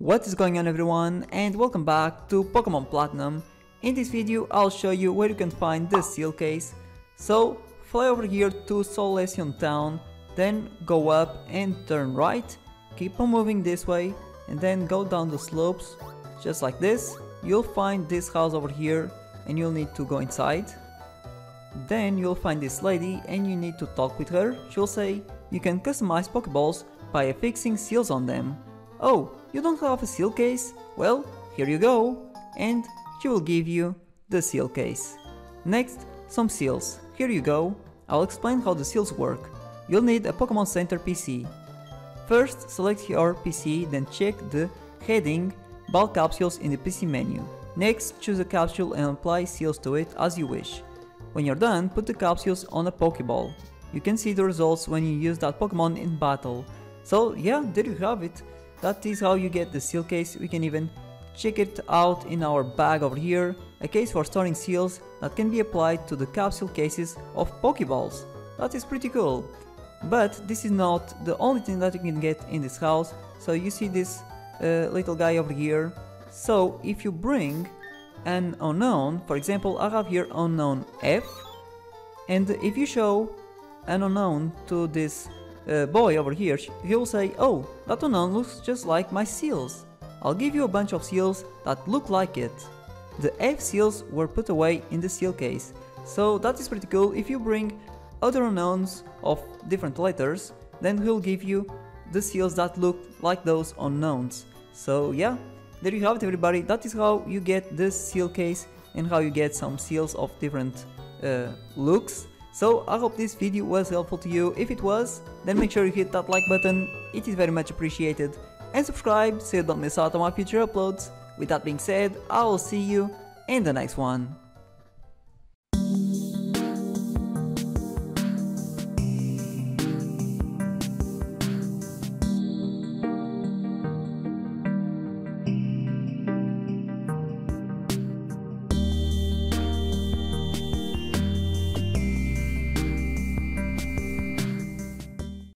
What is going on everyone and welcome back to Pokemon Platinum. In this video I'll show you where you can find the seal case. So fly over here to Solaceon town, then go up and turn right, keep on moving this way and then go down the slopes just like this. You'll find this house over here and you'll need to go inside. Then you'll find this lady and you need to talk with her. She'll say you can customize Pokeballs by affixing seals on them. Oh, you don't have a seal case? Well, here you go. And she will give you the seal case. Next, some seals. Here you go. I'll explain how the seals work. You'll need a Pokemon Center PC. First, select your PC, then check the heading Ball Capsules in the PC menu. Next, choose a capsule and apply seals to it as you wish. When you're done, put the capsules on a Pokeball. You can see the results when you use that Pokemon in battle. So yeah, there you have it. That is how you get the seal case. We can even check it out in our bag over here. A case for storing seals that can be applied to the capsule cases of Pokeballs. That is pretty cool. But this is not the only thing that you can get in this house. So you see this uh, little guy over here. So if you bring an Unown, for example I have here Unown F and if you show an Unown to this uh, boy over here, he'll say, oh, that Unown looks just like my seals. I'll give you a bunch of seals that look like it. The F seals were put away in the seal case, so that is pretty cool. If you bring other Unowns of different letters, then he'll give you the seals that look like those Unowns. So yeah, there you have it everybody, that is how you get this seal case and how you get some seals of different uh, looks. So I hope this video was helpful to you, if it was, then make sure you hit that like button, it is very much appreciated, and subscribe so you don't miss out on my future uploads. With that being said, I will see you in the next one.